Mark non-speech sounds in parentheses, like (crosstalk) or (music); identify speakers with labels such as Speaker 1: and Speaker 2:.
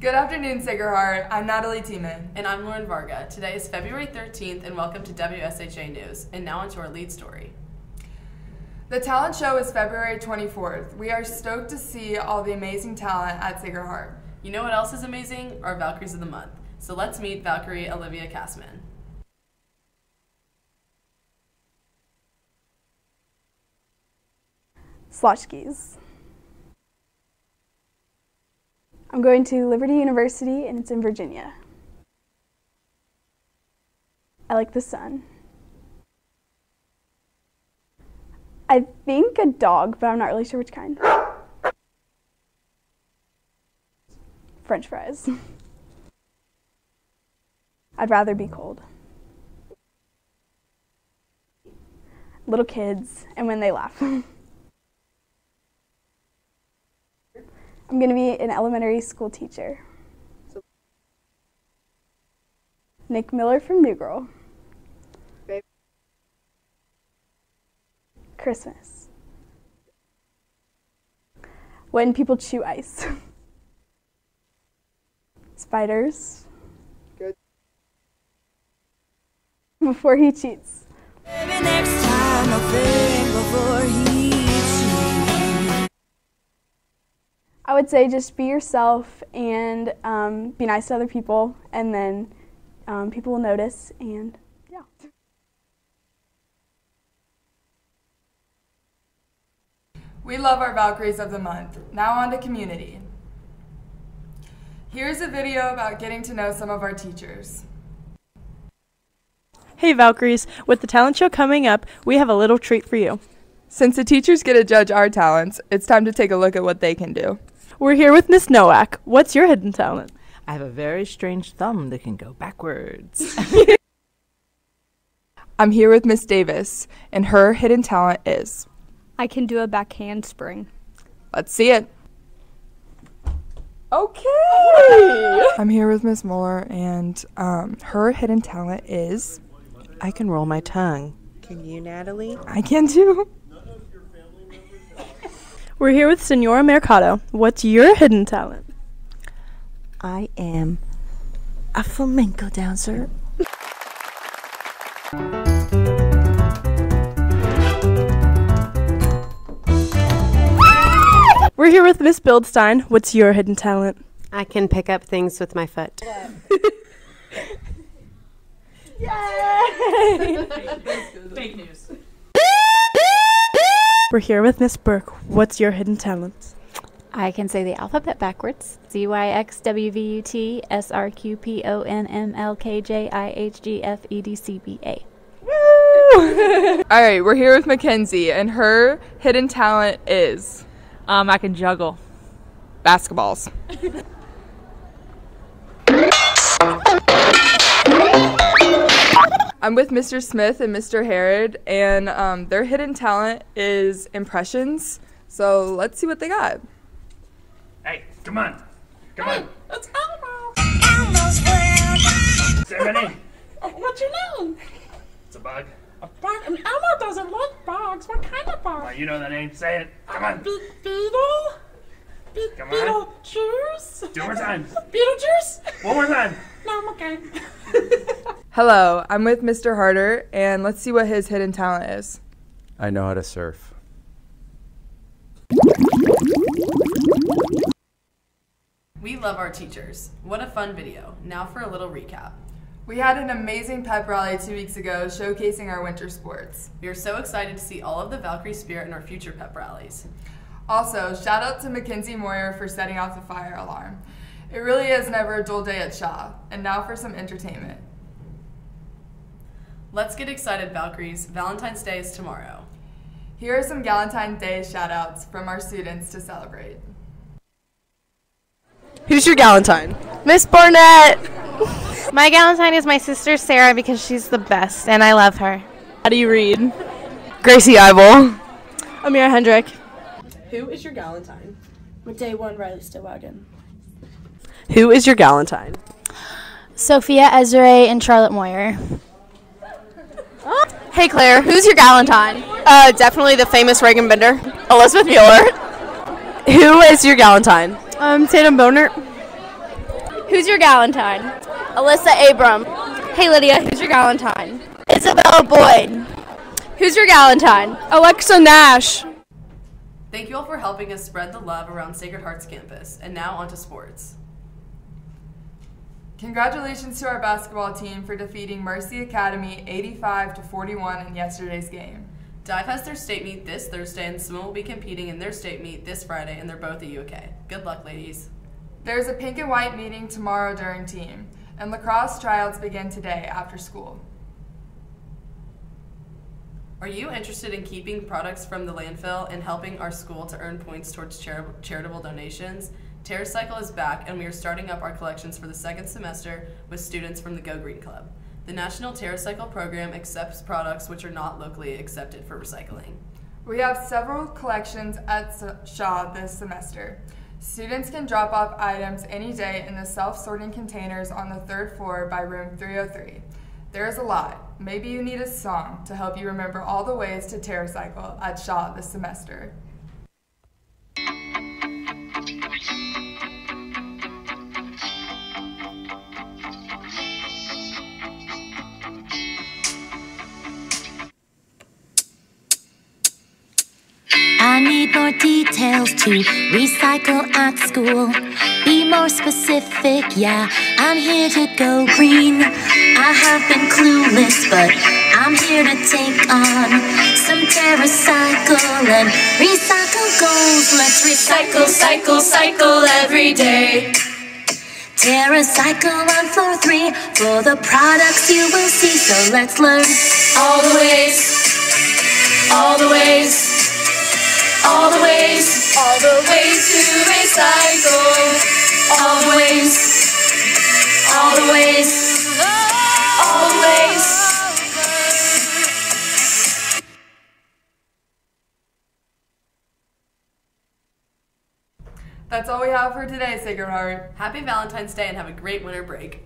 Speaker 1: Good afternoon, Sacred Heart. I'm Natalie Tiemann.
Speaker 2: And I'm Lauren Varga. Today is February 13th, and welcome to WSHA News. And now onto our lead story.
Speaker 1: The talent show is February 24th. We are stoked to see all the amazing talent at Sacred Heart.
Speaker 2: You know what else is amazing? Our Valkyries of the Month. So let's meet Valkyrie Olivia Cassman.
Speaker 3: Slotchkis. I'm going to Liberty University and it's in Virginia. I like the sun. I think a dog, but I'm not really sure which kind. French fries. (laughs) I'd rather be cold. Little kids, and when they laugh. (laughs) I'm going to be an elementary school teacher. Nick Miller from New Girl. Christmas. When people chew ice. (laughs) Spiders.
Speaker 1: Good.
Speaker 3: Before he cheats.
Speaker 4: Maybe next time I'll think before he cheats.
Speaker 3: I would say just be yourself and um, be nice to other people, and then um, people will notice, and yeah.
Speaker 1: We love our Valkyries of the month. Now on to community. Here's a video about getting to know some of our teachers.
Speaker 5: Hey Valkyries, with the talent show coming up, we have a little treat for you.
Speaker 1: Since the teachers get to judge our talents, it's time to take a look at what they can do.
Speaker 5: We're here with Miss Nowak. What's your hidden talent?
Speaker 6: I have a very strange thumb that can go backwards. (laughs)
Speaker 1: I'm here with Miss Davis, and her hidden talent is.
Speaker 7: I can do a backhand spring.
Speaker 1: Let's see it. Okay. I'm here with Miss Muller, and um, her hidden talent is.
Speaker 6: I can roll my tongue. Can you, Natalie?
Speaker 1: I can too.
Speaker 5: We're here with Senora Mercado. What's your hidden talent?
Speaker 6: I am a flamenco dancer.
Speaker 5: We're here with Miss Bildstein. What's your hidden talent?
Speaker 8: I can pick up things with my foot. (laughs) Yay!
Speaker 2: Fake news.
Speaker 5: We're here with Miss Burke. What's your hidden talent?
Speaker 7: I can say the alphabet backwards. Z Y X W V U T S R Q P O N M L K J I H G F E D C B A. Woo! (laughs)
Speaker 1: All right, we're here with Mackenzie, and her hidden talent is
Speaker 9: Um, I can juggle.
Speaker 1: basketballs. (laughs) I'm with Mr. Smith and Mr. Herod, and um, their hidden talent is impressions. So let's see what they got.
Speaker 10: Hey, come on. Come on.
Speaker 2: That's Elmo.
Speaker 4: Elmo's world.
Speaker 10: Say my name.
Speaker 2: What's your name?
Speaker 10: It's a bug.
Speaker 2: A bug. And Elmo doesn't like bugs. What kind of bug?
Speaker 10: Well, you know the name. Say it. Come on.
Speaker 2: Be- beetle? Be-
Speaker 10: Come on.
Speaker 2: beetle juice?
Speaker 10: Two more times.
Speaker 2: Beetlejuice?
Speaker 10: One more time.
Speaker 2: No, I'm okay. (laughs)
Speaker 1: Hello, I'm with Mr. Harder, and let's see what his hidden talent is.
Speaker 11: I know how to surf.
Speaker 2: We love our teachers. What a fun video. Now for a little recap.
Speaker 1: We had an amazing pep rally two weeks ago showcasing our winter sports.
Speaker 2: We are so excited to see all of the Valkyrie spirit in our future pep rallies.
Speaker 1: Also, shout out to Mackenzie Moyer for setting off the fire alarm. It really is never a dull day at Shaw. And now for some entertainment.
Speaker 2: Let's get excited, Valkyries. Valentine's Day is tomorrow.
Speaker 1: Here are some Valentine's Day shout outs from our students to celebrate.
Speaker 5: Who's your Galentine?
Speaker 9: Miss Barnett! (laughs) my Galentine is my sister Sarah because she's the best and I love her.
Speaker 5: How do you read?
Speaker 9: Gracie Eibel.
Speaker 5: Amira Hendrick.
Speaker 12: Who is your Galentine?
Speaker 13: With day one, Riley Stillwagon.
Speaker 12: Who is your Galentine?
Speaker 13: Sophia Ezra and Charlotte Moyer.
Speaker 9: Hey Claire, who's your Galentine?
Speaker 12: Uh, definitely the famous Reagan Bender.
Speaker 9: Elizabeth Mueller.
Speaker 12: Who is your Galentine?
Speaker 9: Um, Tatum Boner.
Speaker 13: Who's your Galentine? Alyssa Abram. Hey Lydia, who's your Galentine? Isabella Boyd. Who's your Galentine? Alexa Nash.
Speaker 2: Thank you all for helping us spread the love around Sacred Hearts campus. And now on to sports.
Speaker 1: Congratulations to our basketball team for defeating Mercy Academy 85 to 41 in yesterday's game.
Speaker 2: Dive has their state meet this Thursday, and Swim will be competing in their state meet this Friday, and they're both at UK. Good luck, ladies.
Speaker 1: There's a pink and white meeting tomorrow during team, and lacrosse tryouts begin today after school.
Speaker 2: Are you interested in keeping products from the landfill and helping our school to earn points towards chari- charitable donations? TerraCycle is back, and we are starting up our collections for the second semester with students from the Go Green Club. The National TerraCycle program accepts products which are not locally accepted for recycling.
Speaker 1: We have several collections at Shaw this semester. Students can drop off items any day in the self-sorting containers on the third floor by room 303. There is a lot. Maybe you need a song to help you remember all the ways to TerraCycle at Shaw this semester.
Speaker 4: I need more details to recycle at school. Be more specific, yeah. I'm here to go green. I have been clueless, but I'm here to take on some TerraCycle and recycle goals. Let's recycle, cycle, cycle every day. TerraCycle on floor three for the products you will see. So let's learn all the ways, all the ways. All the ways, to recycle. All the ways, all the ways.
Speaker 1: That's all we have for today, Sacred Heart.
Speaker 2: Happy Valentine's Day and have a great winter break.